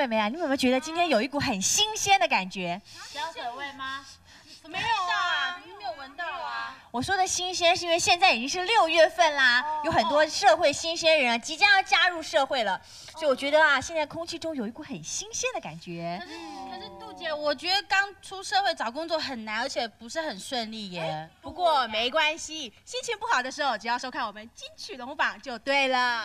妹妹啊，你们有没有觉得今天有一股很新鲜的感觉？香水味吗？没有啊，没有闻到啊。我说的新鲜是因为现在已经是六月份啦，有很多社会新鲜人啊即将要加入社会了，所以我觉得啊，现在空气中有一股很新鲜的感觉可。是可是杜姐，我觉得刚出社会找工作很难，而且不是很顺利耶。不过没关系，心情不好的时候，只要收看我们金曲龙虎榜就对了。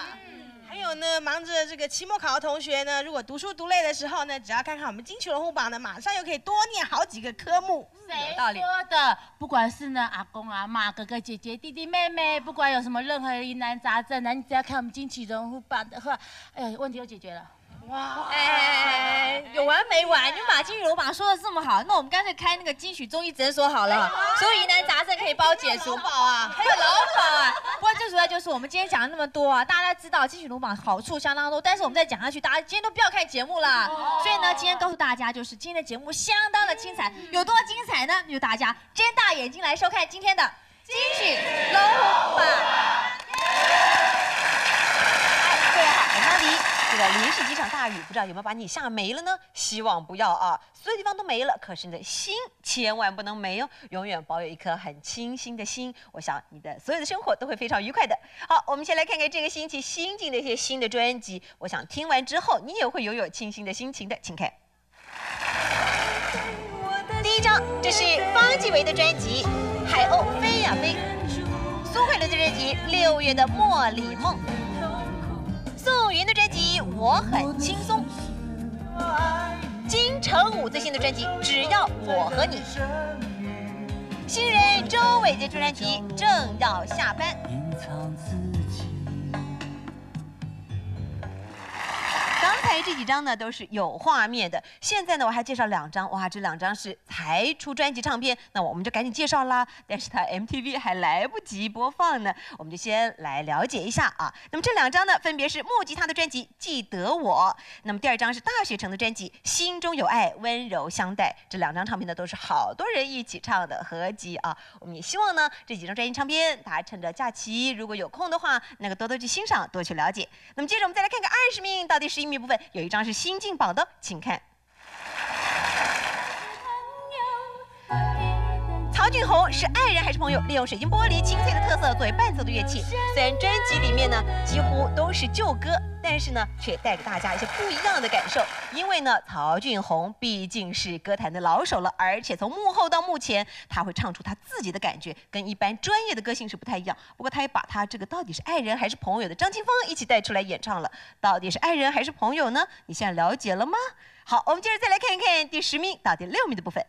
还有呢，忙着这个期末考的同学呢，如果读书读累的时候呢，只要看看我们金曲龙虎榜呢，马上又可以多念好几个科目。谁道理说的？不管是呢阿公阿妈、哥哥姐姐、弟弟妹妹，不管有什么任何疑难杂症呢，你只要看我们金曲人物榜的话，哎呀，问题就解决了。哇，哎，有完没完？你们把金曲龙榜说的这么好，那我们干脆开那个金曲中医诊所好了，所有疑难杂症可以包解除。宝啊！还有劳保啊！不过最主要就是我们今天讲了那么多啊，大家知道金曲龙榜好处相当多，但是我们再讲下去，大家今天都不要看节目了。所以呢，今天告诉大家，就是今天的节目相当的精彩，有多精彩呢？就大家睁大眼睛来收看今天的金曲龙虎榜。各位好，我是阿这个连续几场大雨，不知道有没有把你吓没了呢？希望不要啊，所有地方都没了，可是你的心千万不能没哦，永远保有一颗很清新的心。我想你的所有的生活都会非常愉快的。好，我们先来看看这个星期新进的一些新的专辑，我想听完之后你也会拥有清新的心情的，请看。第一张，这是方季韦的专辑《海鸥飞呀飞》，苏慧伦的专辑《六月的茉莉梦》。宋云的专辑《我很轻松》，金城武最新的专辑《只要我和你》，新人周伟杰出专辑《正要下班》。才这几张呢都是有画面的，现在呢我还介绍两张，哇，这两张是才出专辑唱片，那我们就赶紧介绍啦。但是它 MTV 还来不及播放呢，我们就先来了解一下啊。那么这两张呢，分别是木吉他的专辑《记得我》，那么第二张是大学城的专辑《心中有爱，温柔相待》。这两张唱片呢都是好多人一起唱的合集啊。我们也希望呢这几张专辑唱片，大家趁着假期如果有空的话，那个多多去欣赏，多去了解。那么接着我们再来看看二十名到第十一名部分，有一张是新进榜的，请看。曹俊宏是爱人还是朋友？利用水晶玻璃清脆的特色作为伴奏的乐器。虽然专辑里面呢几乎都是旧歌，但是呢却带给大家一些不一样的感受。因为呢曹俊宏毕竟是歌坛的老手了，而且从幕后到目前，他会唱出他自己的感觉，跟一般专业的歌星是不太一样。不过他也把他这个到底是爱人还是朋友的张清芳一起带出来演唱了。到底是爱人还是朋友呢？你现在了解了吗？好，我们接着再来看一看第十名到第六名的部分。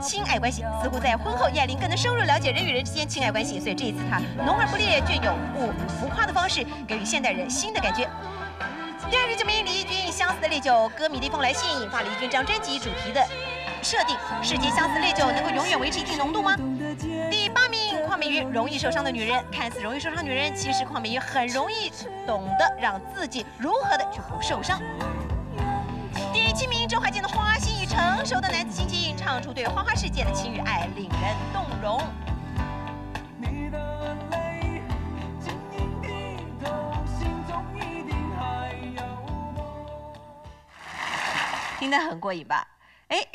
亲爱关系，似乎在婚后，叶爱玲更能深入了解人与人之间亲爱关系，所以这一次她浓而不烈、隽永不浮夸的方式，给予现代人新的感觉。第二十九名，李翊君《相似的烈酒》，歌迷的一封来信引发李翊君这张专辑主题的设定：世间相似烈酒能够永远维持一定浓度吗？第八名，邝美云《容易受伤的女人》，看似容易受伤女人，其实邝美云很容易懂得让自己如何的去不受伤。第七名，周华健的《花心》，成熟的男子心情唱出对花花世界的情与爱，令人动容。你的泪晶莹剔透，心中一定还有梦。听得很过瘾吧？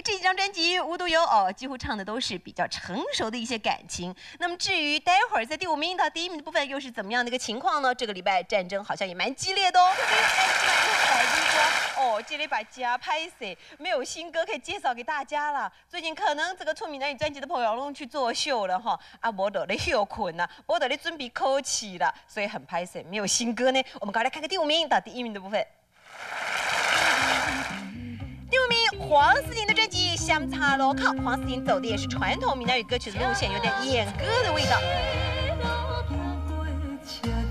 这几张专辑无独有偶，几乎唱的都是比较成熟的一些感情。那么至于待会儿在第五名到第一名的部分又是怎么样的一个情况呢？这个礼拜战争好像也蛮激烈的哦。哦，这里把家拍摄，没有新歌可以介绍给大家了。最近可能这个出闽南语专辑的朋友拢去作秀了哈，啊，无得咧休困呐，无得咧准备考试了，所以很拍摄，没有新歌呢。我们刚来看看第五名到第一名的部分。第五名，黄思婷的专辑《相差路口》，黄思婷走的也是传统闽南语歌曲的路线，有点演歌的味道。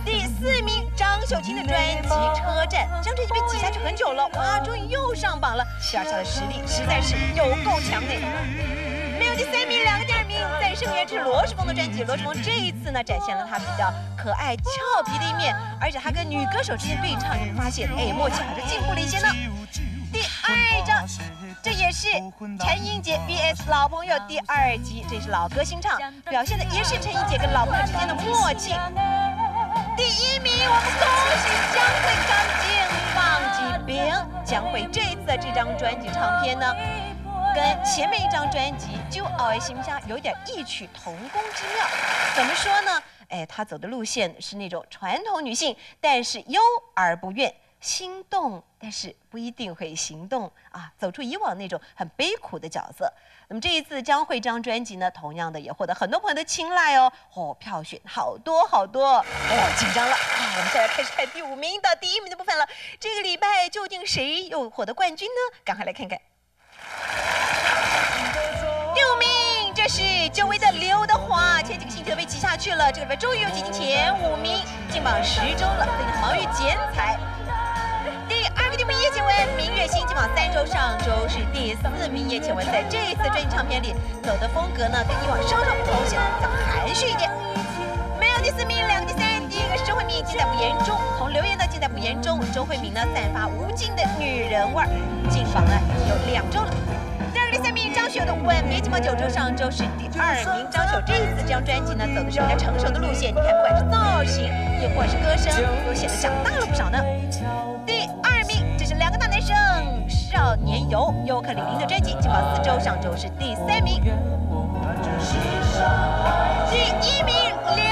第四名，张秀清的专辑《车站》，张专辑被挤下去很久了，哇，终于又上榜了。第二下的实力实在是有够强的。没有第三名，两个第二名，再生源是罗时丰的专辑。罗时丰这一次呢，展现了他比较可爱俏皮的一面，而且他跟女歌手之间对唱，你会发现，哎，默契好像进步了一些呢。第二，是陈英杰 VS 老朋友第二集，这是老歌新唱，表现的也是陈英杰跟老朋友之间的默契。第一名，我们恭喜江蕙张静放弃兵。江蕙这一次的这张专辑唱片呢，跟前面一张专辑《就爱心家》有点异曲同工之妙。怎么说呢？哎，她走的路线是那种传统女性，但是忧而不怨。心动，但是不一定会行动啊，走出以往那种很悲苦的角色。那么这一次江蕙这张专辑呢，同样的也获得很多朋友的青睐哦。哦，票选好多好多，哦，紧张了啊！我们现在开始看第五名到第一名的部分了。这个礼拜究竟谁又获得冠军呢？赶快来看看。第五名，这是久违的刘德华，前几个星期都被挤下去了，这个礼拜终于又挤进前五名，进榜十周了，非常忙于剪彩。第四名。叶倩文在这一次专辑唱片里走的风格呢，跟以往稍稍不同，显得比较含蓄一点。没有第四名，两个第三，第一个是周慧敏，尽在不言中，从留言到尽在不言中，周慧敏呢散发无尽的女人味儿，进榜呢已经有两周了。第二个第三名张学友的《吻别》寂寞九州，上周是第二名。张学友这一次这张专辑呢，走的是比较成熟的路线，你看不管是造型，亦或是歌声，都显得长大了不少呢。第由尤克里里的专辑进榜四周，上周是第三名。第一名梁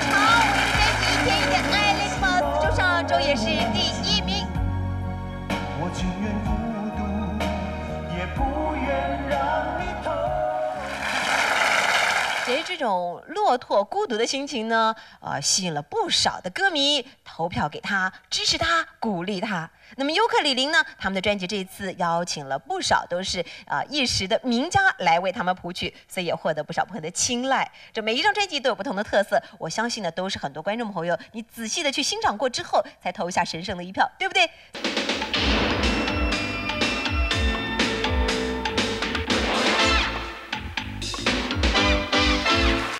朝伟的专辑《天一点爱》进榜四周，上周也是第一名。我情愿这种落拓孤独的心情呢，呃，吸引了不少的歌迷投票给他，支持他，鼓励他。那么尤克里里呢，他们的专辑这一次邀请了不少都是啊、一时的名家来为他们谱曲，所以也获得不少朋友的青睐。这每一张专辑都有不同的特色，我相信呢，都是很多观众朋友你仔细的去欣赏过之后，才投下神圣的一票，对不对？